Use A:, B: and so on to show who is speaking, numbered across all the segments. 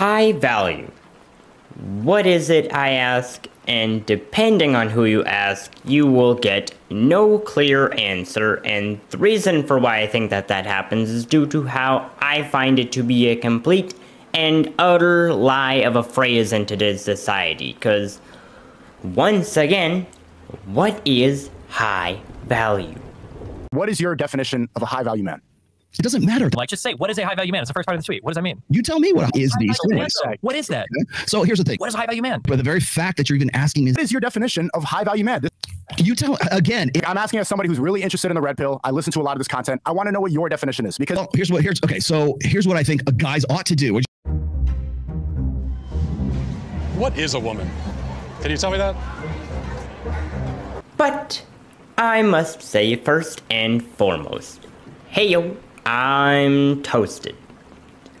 A: High value. What is it, I ask? And depending on who you ask, you will get no clear answer. And the reason for why I think that that happens is due to how I find it to be a complete and utter lie of a phrase in today's society. Because, once again, what is high value?
B: What is your definition of a high value man?
C: It doesn't matter.
D: Like, just say, what is a high value man? It's the first part of the tweet. What does that mean?
C: You tell me what is these things.
D: What is that?
C: Okay? So here's the thing.
D: What is a high value man?
C: But the very fact that you're even asking me,
B: What is your definition of high value man? This-
C: you tell again. It,
B: I'm asking as somebody who's really interested in the red pill. I listen to a lot of this content. I want to know what your definition is because
C: oh, here's what here's okay. So here's what I think a guys ought to do. Which,
E: What is a woman? Can you tell me that?
A: But I must say first and foremost, hey yo, I'm toasted.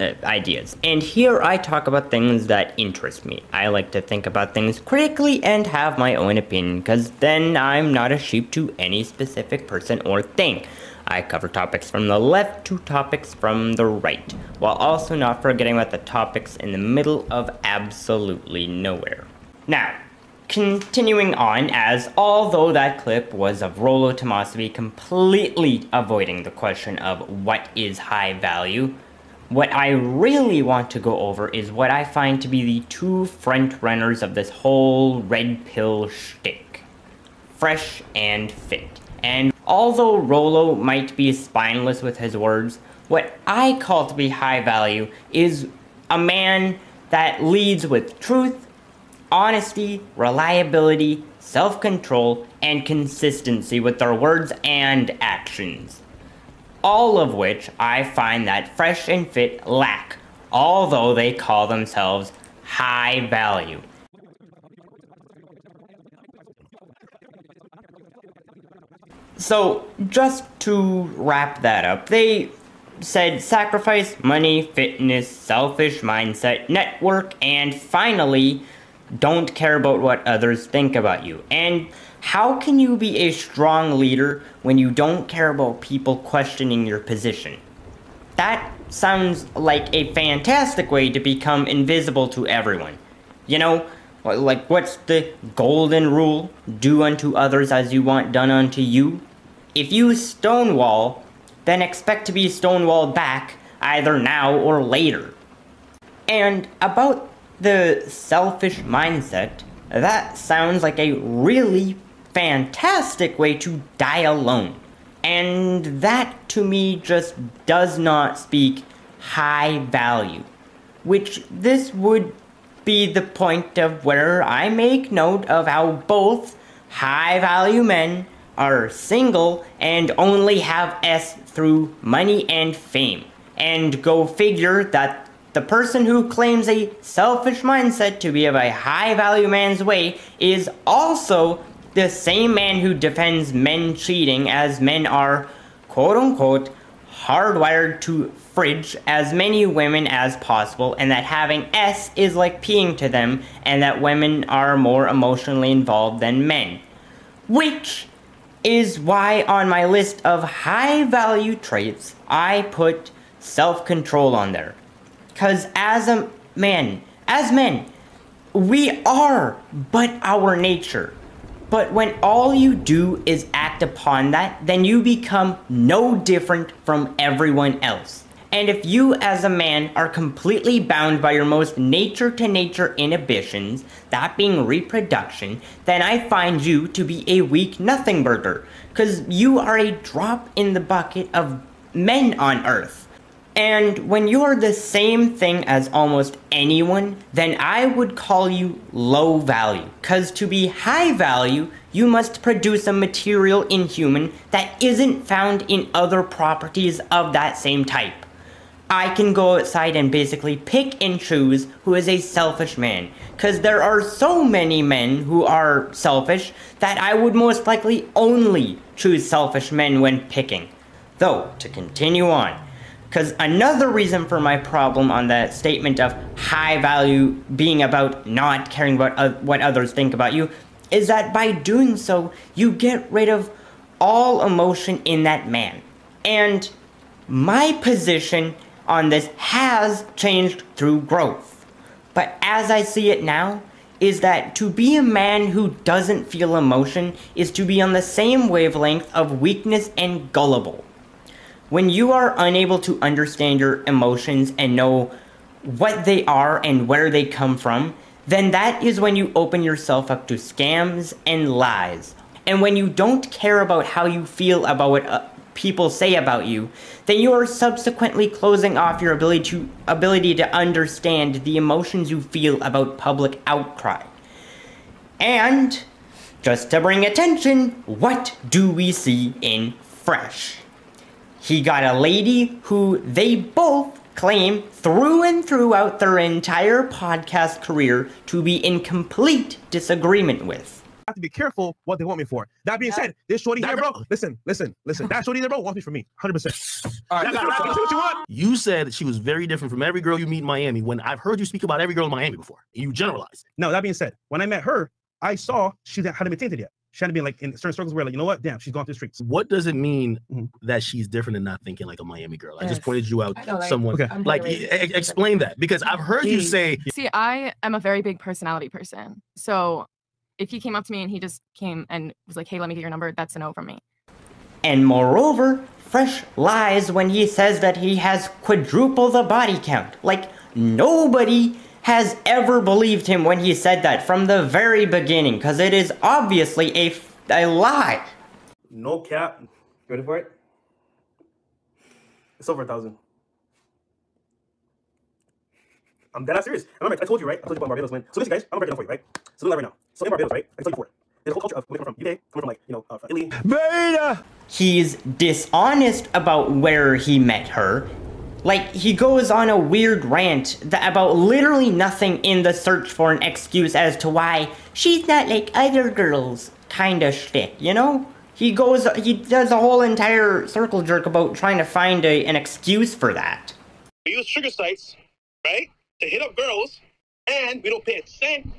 A: Uh, ideas. And here I talk about things that interest me. I like to think about things critically and have my own opinion, because then I'm not a sheep to any specific person or thing. I cover topics from the left to topics from the right, while also not forgetting about the topics in the middle of absolutely nowhere. Now, continuing on, as although that clip was of Rolo Tomassi completely avoiding the question of what is high value, what I really want to go over is what I find to be the two front runners of this whole red pill shtick fresh and fit. And although Rolo might be spineless with his words, what I call to be high value is a man that leads with truth, honesty, reliability, self control, and consistency with their words and actions. All of which I find that Fresh and Fit lack, although they call themselves high value. So, just to wrap that up, they said sacrifice, money, fitness, selfish mindset, network, and finally, don't care about what others think about you. And how can you be a strong leader when you don't care about people questioning your position? That sounds like a fantastic way to become invisible to everyone. You know, like what's the golden rule? Do unto others as you want done unto you. If you stonewall, then expect to be stonewalled back either now or later. And about the selfish mindset, that sounds like a really fantastic way to die alone. And that to me just does not speak high value. Which this would be the point of where I make note of how both high value men are single and only have S through money and fame. And go figure that the person who claims a selfish mindset to be of a high value man's way is also the same man who defends men cheating as men are, quote unquote, hardwired to fridge as many women as possible, and that having S is like peeing to them, and that women are more emotionally involved than men. Which is why on my list of high value traits, I put self control on there. Because as a man, as men, we are but our nature. But when all you do is act upon that, then you become no different from everyone else. And if you as a man are completely bound by your most nature to nature inhibitions, that being reproduction, then I find you to be a weak nothing burger. Cause you are a drop in the bucket of men on earth. And when you're the same thing as almost anyone, then I would call you low value. Because to be high value, you must produce a material in human that isn't found in other properties of that same type. I can go outside and basically pick and choose who is a selfish man. Because there are so many men who are selfish that I would most likely only choose selfish men when picking. Though, to continue on, because another reason for my problem on that statement of high value being about not caring about uh, what others think about you is that by doing so, you get rid of all emotion in that man. And my position on this has changed through growth. But as I see it now, is that to be a man who doesn't feel emotion is to be on the same wavelength of weakness and gullible. When you are unable to understand your emotions and know what they are and where they come from, then that is when you open yourself up to scams and lies. And when you don't care about how you feel about what uh, people say about you, then you are subsequently closing off your ability to ability to understand the emotions you feel about public outcry. And just to bring attention, what do we see in Fresh? He got a lady who they both claim through and throughout their entire podcast career to be in complete disagreement with I
F: have to be careful what they want me for. That being said, this shorty here, bro. Listen, listen, listen. That shorty there, bro, wants me for me, hundred percent. All right, what you want.
G: You said she was very different from every girl you meet in Miami. When I've heard you speak about every girl in Miami before, you generalized.
F: No, that being said, when I met her, I saw she hadn't been tainted yet. She hadn't been like in certain circles where, like, you know what? Damn, she's gone through the streets.
G: What does it mean
F: Mhm.
G: that she's different and not thinking like a Miami girl? I just pointed you out
H: I know, like,
G: someone.
F: Okay.
G: Like, e- e- explain that because I've heard you say
I: See, I am a very big personality person. So if he came up to me and he just came and was like, hey, let me get your number, that's a no from me.
A: And moreover, Fresh lies when he says that he has quadruple the body count. Like, nobody has ever believed him when he said that from the very beginning, because it is obviously a, a lie.
F: No cap. You ready for it? It's over a thousand. I'm dead ass serious. Remember, I told you, right? I told you about Barbados when. So listen, guys, I'm gonna break it down for you, right? So look right now. So in Barbados, right? I can tell you before. There's a whole culture of women coming from UK, coming from like, you know, uh, Italy. Beta!
A: He's dishonest about where he met her. Like, he goes on a weird rant that about literally nothing in the search for an excuse as to why she's not like other girls kind of shtick, you know? He goes, he does a whole entire circle jerk about trying to find a, an excuse for that.
F: We use trigger sites, right? To hit up girls, and we don't pay a cent,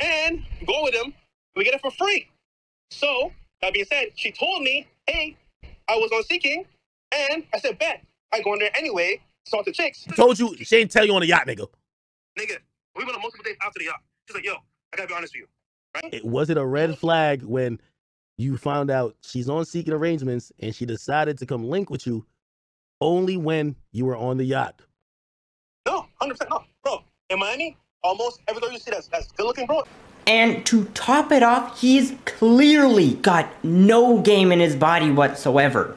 F: and go with them, we get it for free. So, that being said, she told me, hey, I was on Seeking, and I said, bet. I go in there anyway, talk to chicks.
G: told you she ain't tell you on the yacht, nigga.
F: Nigga, we went on multiple dates after the yacht. She's like, yo, I gotta be honest with you. Right?
G: It, was it a red mm-hmm. flag when you found out she's on seeking arrangements and she decided to come link with you only when you were on the yacht?
F: No, 100% no. Bro, in Miami, almost every girl you see that's, that's good looking, bro,
A: And to top it off, he's clearly got no game in his body whatsoever.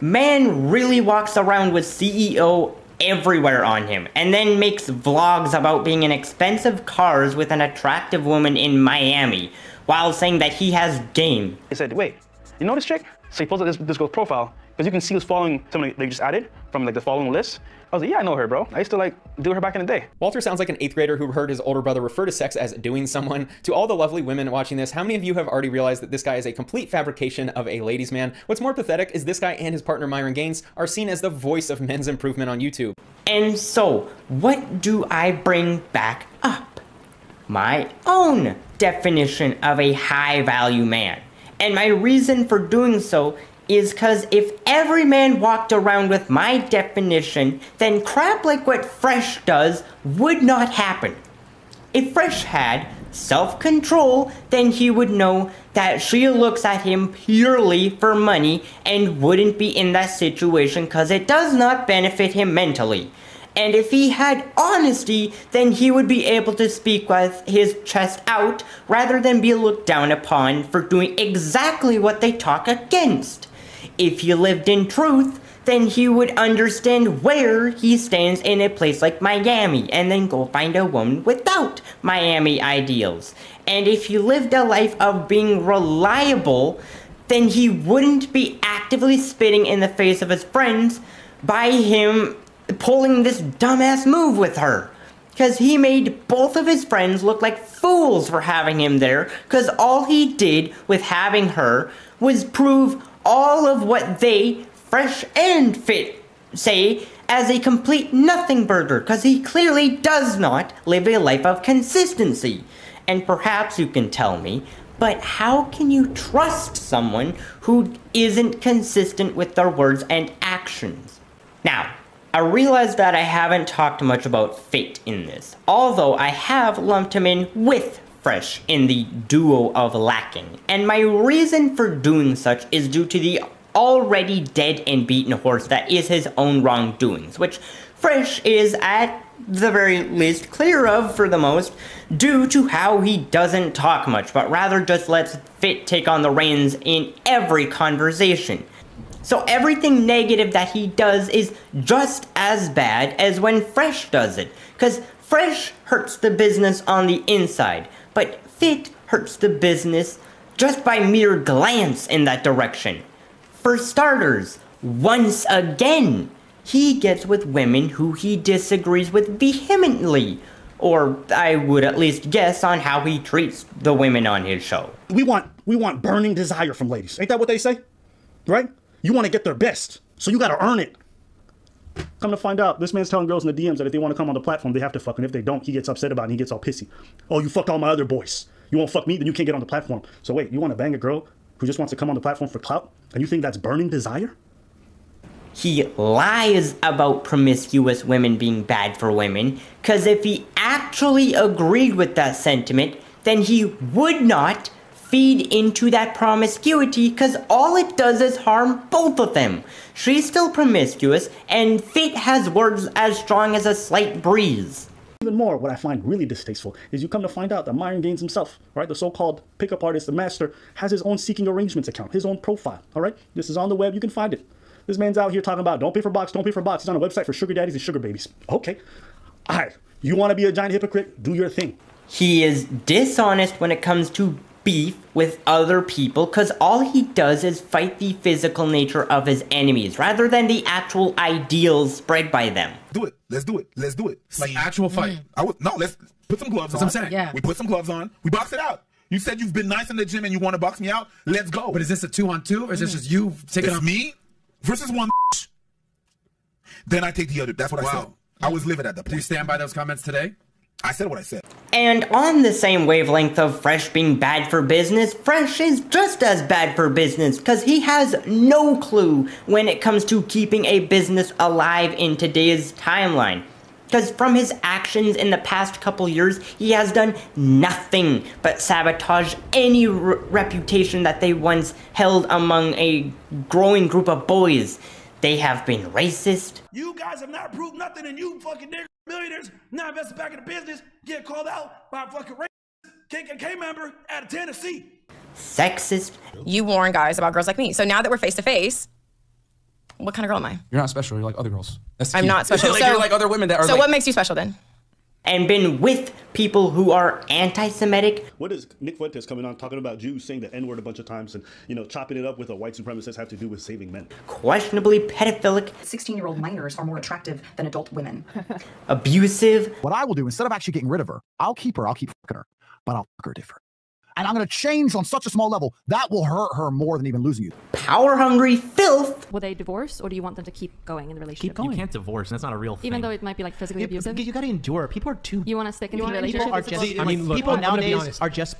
A: Man really walks around with CEO everywhere on him, and then makes vlogs about being in expensive cars with an attractive woman in Miami, while saying that he has game.
J: He said, wait, you know this chick? So he posted this, this girl's profile because you can see who's following somebody they just added from like the following list. I was like, yeah, I know her, bro. I used to like do her back in the day.
K: Walter sounds like an eighth grader who heard his older brother refer to sex as doing someone. To all the lovely women watching this, how many of you have already realized that this guy is a complete fabrication of a ladies' man? What's more pathetic is this guy and his partner Myron Gaines are seen as the voice of men's improvement on YouTube.
A: And so, what do I bring back up? My own definition of a high value man. And my reason for doing so is because if every man walked around with my definition, then crap like what Fresh does would not happen. If Fresh had self control, then he would know that she looks at him purely for money and wouldn't be in that situation because it does not benefit him mentally. And if he had honesty, then he would be able to speak with his chest out rather than be looked down upon for doing exactly what they talk against. If he lived in truth, then he would understand where he stands in a place like Miami and then go find a woman without Miami ideals. And if he lived a life of being reliable, then he wouldn't be actively spitting in the face of his friends by him pulling this dumbass move with her. Because he made both of his friends look like fools for having him there, because all he did with having her was prove all of what they, fresh and fit, say as a complete nothing burger, because he clearly does not live a life of consistency. And perhaps you can tell me, but how can you trust someone who isn't consistent with their words and actions? Now, I realize that I haven't talked much about Fit in this, although I have lumped him in with Fresh in the duo of lacking, and my reason for doing such is due to the already dead and beaten horse that is his own wrongdoings, which Fresh is at the very least clear of for the most, due to how he doesn't talk much, but rather just lets Fit take on the reins in every conversation. So everything negative that he does is just as bad as when Fresh does it, because Fresh hurts the business on the inside, but Fit hurts the business just by mere glance in that direction. For starters, once again, he gets with women who he disagrees with vehemently. Or I would at least guess on how he treats the women on his show.
H: We want we want burning desire from ladies. Ain't that what they say? Right? You want to get their best. So you gotta earn it. Come to find out, this man's telling girls in the DMs that if they want to come on the platform, they have to fuck. And if they don't, he gets upset about it and he gets all pissy. Oh, you fucked all my other boys. You won't fuck me, then you can't get on the platform. So wait, you want to bang a girl who just wants to come on the platform for clout? And you think that's burning desire?
A: He lies about promiscuous women being bad for women, because if he actually agreed with that sentiment, then he would not feed into that promiscuity, because all it does is harm both of them. She's still promiscuous, and Fit has words as strong as a slight breeze.
H: Even more, what I find really distasteful is you come to find out that Myron Gaines himself, right, the so-called pickup artist, the master, has his own seeking arrangements account, his own profile. All right, this is on the web. You can find it. This man's out here talking about don't pay for box, don't pay for box. He's on a website for sugar daddies and sugar babies. Okay, all right. You want to be a giant hypocrite? Do your thing.
A: He is dishonest when it comes to beef with other people because all he does is fight the physical nature of his enemies rather than the actual ideals spread by them.
L: Do it. Let's do it. Let's do it. Like actual fight. Mm-hmm. I would no. Let's put some gloves
M: That's
L: on.
M: what I'm saying. Yeah.
L: We put some gloves on. We box it out. You said you've been nice in the gym and you want to box me out. Let's go.
M: But is this a two on two or is this mm. just you taking
L: It's
M: on
L: me versus one. Then I take the other. That's what I said.
M: Wow.
L: I was livid at that
M: Do you stand by those comments today?
L: I said what I said.
A: And on the same wavelength of Fresh being bad for business, Fresh is just as bad for business because he has no clue when it comes to keeping a business alive in today's timeline. Because from his actions in the past couple years, he has done nothing but sabotage any re- reputation that they once held among a growing group of boys. They have been racist,
N: You guys have not proved nothing, and you fucking nigger millionaires now invested back in the business, get called out by a fucking racist KKK member out of Tennessee.
A: sexist,
O: You warn guys about girls like me. So now that we're face to face, what kind of girl am I?
M: You're not special. You're like other girls. That's
O: I'm not special.
M: like
O: so,
M: you're like other women that are
O: So
M: like,
O: what makes you special then?
A: And been with people who are anti Semitic,
H: What is Nick Fuentes coming on talking about Jews saying the N word a bunch of times and you know chopping it up with a white supremacist have to do with saving men?
A: questionably pedophilic,
P: 16 year old minors are more attractive than adult women.
A: abusive,
B: What I will do, instead of actually getting rid of her, I'll keep her, I'll keep fucking her, but I'll fuck her different. And I'm going to change on such a small level that will hurt her more than even losing you.
A: power hungry filth.
Q: Will they divorce, or do you want them to keep going in the relationship? Keep going.
D: You can't divorce. That's not a real thing.
Q: Even though it might be like physically
D: Yeah,
Q: abusive.
D: You gotta endure. People are too.
Q: You want to stick in
D: You
Q: the relationship?
D: people are just- I mean, look,
Q: people
D: I'm gonna be
Q: nowadays are
D: are just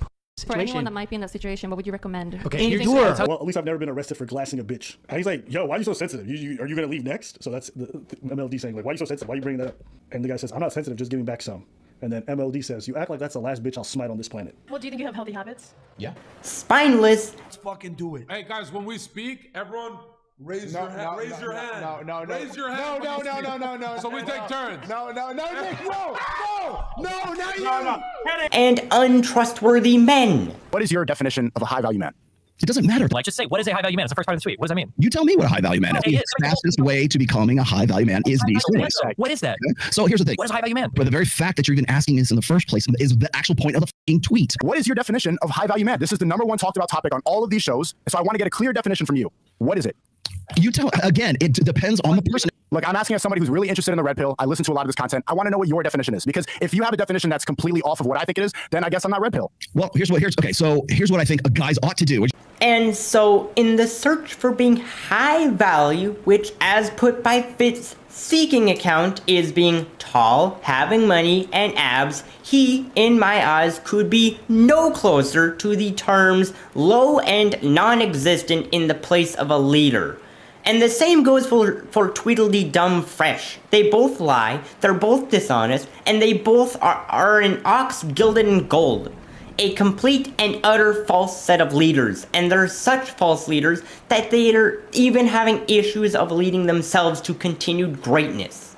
Q: For anyone that might be in that situation, what would you recommend?
D: Okay,
Q: Anything
D: endure.
Q: specific?
H: Well, at least I've never been arrested for glassing a bitch. And he's like, "Yo, why are you so sensitive? You, you, are you gonna leave next?" So that's the, the MLD saying, like, "Why are you so sensitive? Why are you bringing that up?" And the guy says, "I'm not sensitive, just giving back some." And then MLD says, "You act like that's the last bitch I'll smite on this planet."
I: Well, do you think you have healthy habits?
M: Yeah.
A: Spineless,
N: Let's fucking do it.
R: Hey guys, when we speak, everyone raise
S: No,
R: your hand.
S: no,
R: raise
S: no,
R: your
S: no,
R: hand.
S: no, no, no.
R: Raise your hand.
S: No, no, no, no, no, no,
R: So we
S: no,
R: take turns.
S: No, no, no, Nick, no, no, no, not you.
A: and untrustworthy men.
B: What is your definition of a high value man?
C: It doesn't matter.
D: Like, just say, what is a high value man? It's the first part of the tweet. What does that mean?
C: You tell me what a high value man is. The
D: yeah,
C: fastest way to becoming a high value man is these
D: What
C: things.
D: is that? What is that?
C: So here's the thing.
D: What is a high value man?
C: But the very fact that you're even asking this in the first place is the actual point of the fucking tweet.
B: What is your definition of high value man? This is the number one talked about topic on all of these shows. So I want to get a clear definition from you. What is it?
C: You tell again, it depends on the person.
B: Look, I'm asking as somebody who's really interested in the red pill. I listen to a lot of this content. I want to know what your definition is because if you have a definition that's completely off of what I think it is, then I guess I'm not red pill.
C: Well, here's what here's okay. So here's what I think guys ought to do.
A: And so, in the search for being high value, which, as put by Fit's seeking account, is being tall, having money, and abs, he, in my eyes, could be no closer to the terms low and non existent in the place of a leader. And the same goes for, for Tweedledee Dumb Fresh. They both lie, they're both dishonest, and they both are, are an ox gilded in gold. A complete and utter false set of leaders, and they're such false leaders that they are even having issues of leading themselves to continued greatness.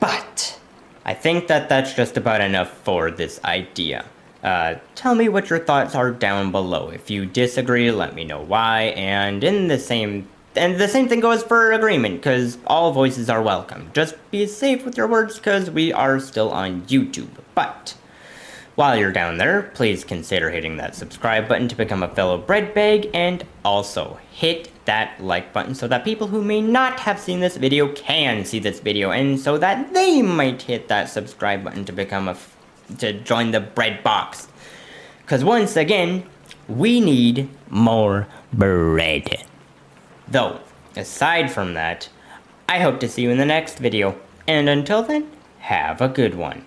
A: But I think that that's just about enough for this idea. Uh, tell me what your thoughts are down below. If you disagree, let me know why. And in the same, and the same thing goes for agreement, because all voices are welcome. Just be safe with your words, because we are still on YouTube. But while you're down there, please consider hitting that subscribe button to become a fellow bread bag, and also hit that like button so that people who may not have seen this video can see this video, and so that they might hit that subscribe button to become a to join the bread box. Because once again, we need more bread. Though, aside from that, I hope to see you in the next video, and until then, have a good one.